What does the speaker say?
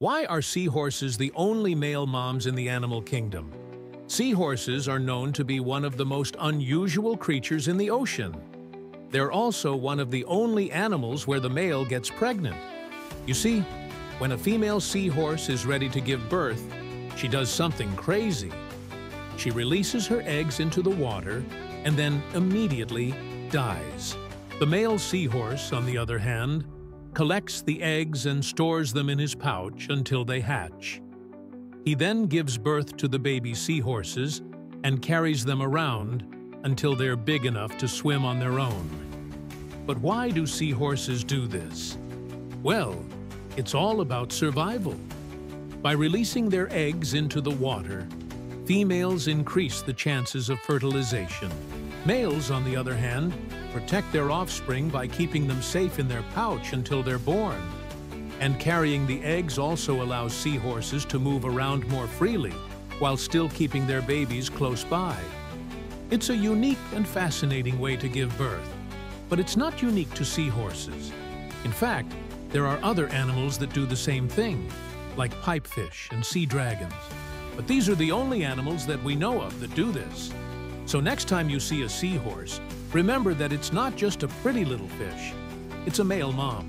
Why are seahorses the only male moms in the animal kingdom? Seahorses are known to be one of the most unusual creatures in the ocean. They're also one of the only animals where the male gets pregnant. You see, when a female seahorse is ready to give birth, she does something crazy. She releases her eggs into the water and then immediately dies. The male seahorse, on the other hand, collects the eggs and stores them in his pouch until they hatch. He then gives birth to the baby seahorses and carries them around until they're big enough to swim on their own. But why do seahorses do this? Well, it's all about survival. By releasing their eggs into the water, females increase the chances of fertilization. Males, on the other hand, protect their offspring by keeping them safe in their pouch until they're born. And carrying the eggs also allows seahorses to move around more freely while still keeping their babies close by. It's a unique and fascinating way to give birth, but it's not unique to seahorses. In fact, there are other animals that do the same thing, like pipefish and sea dragons. But these are the only animals that we know of that do this. So next time you see a seahorse, remember that it's not just a pretty little fish, it's a male mom.